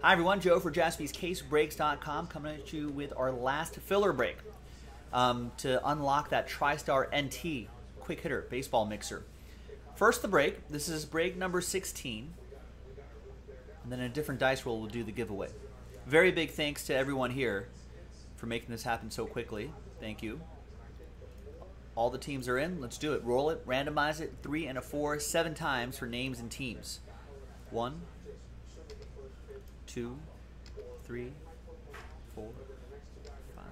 Hi, everyone. Joe for jaspyscasebreaks.com coming at you with our last filler break um, to unlock that TriStar NT quick hitter baseball mixer. First, the break. This is break number 16. And then a different dice roll will do the giveaway. Very big thanks to everyone here for making this happen so quickly. Thank you. All the teams are in. Let's do it. Roll it, randomize it, three and a four, seven times for names and teams. One, two, three, four, five,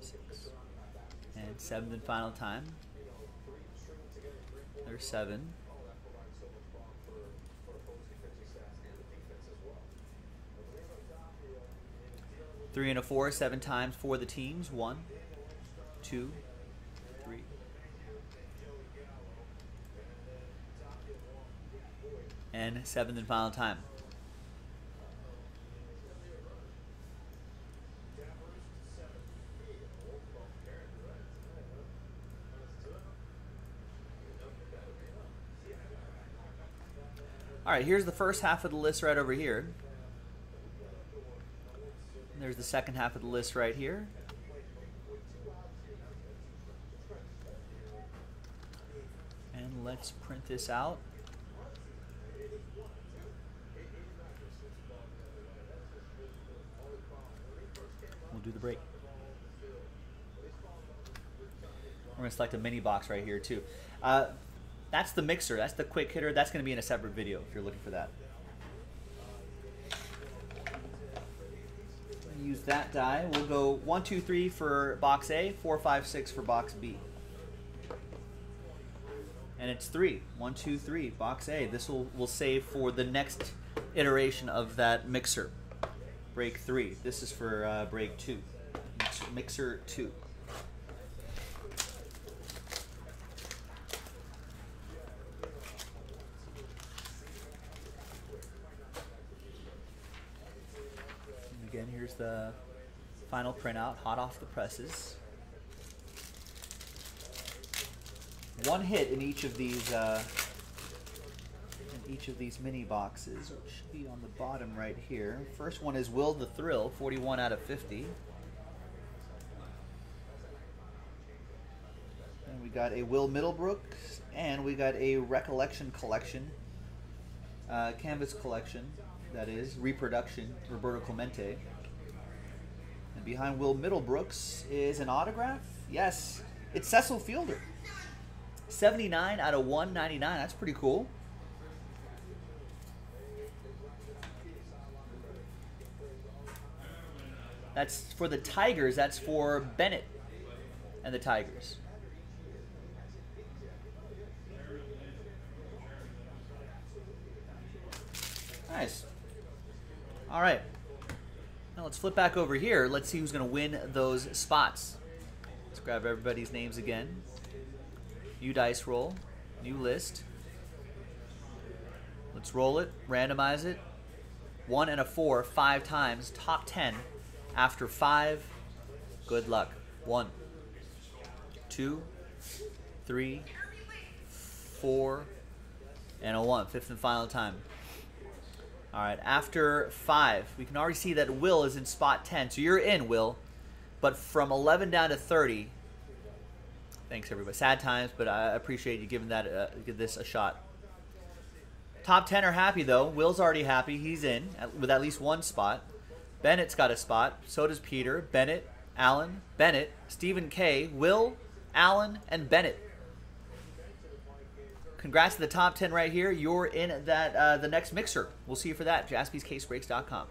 six, and seventh and final time. There's seven. Three and a four, seven times for the teams. One, two, three. And seventh and final time. All right, here's the first half of the list right over here. There's the second half of the list right here. And let's print this out. We'll do the break. We're going to select a mini box right here too. Uh, that's the mixer. That's the quick hitter. That's going to be in a separate video if you're looking for that. Use that die. We'll go one, two, three for box A, four, five, six for box B. And it's three. One, two, three. Box A. This will will save for the next iteration of that mixer. Break three. This is for uh, break two. Mixer two. Again, here's the final printout, hot off the presses. One hit in each of these uh, in each of these mini boxes, which should be on the bottom right here. First one is Will the Thrill, 41 out of 50. And we got a Will Middlebrook, and we got a Recollection Collection, uh, Canvas Collection, that is, reproduction, Roberto Clemente. And behind Will Middlebrooks is an autograph. Yes, it's Cecil Fielder. 79 out of 199. That's pretty cool. That's for the Tigers. That's for Bennett and the Tigers. Nice. All right. Now let's flip back over here. Let's see who's going to win those spots. Let's grab everybody's names again. New dice roll. New list. Let's roll it. Randomize it. One and a four, five times. Top ten. After five, good luck. One, two, three, four, and a one. Fifth and final time. All right, after five, we can already see that Will is in spot 10. So you're in, Will. But from 11 down to 30, thanks everybody. Sad times, but I appreciate you giving that uh, give this a shot. Top 10 are happy though. Will's already happy. He's in with at least one spot. Bennett's got a spot. So does Peter, Bennett, Allen, Bennett, Stephen K, Will, Allen, and Bennett. Congrats to the top 10 right here. You're in that uh, the next mixer. We'll see you for that. JaspysCaseBreaks.com.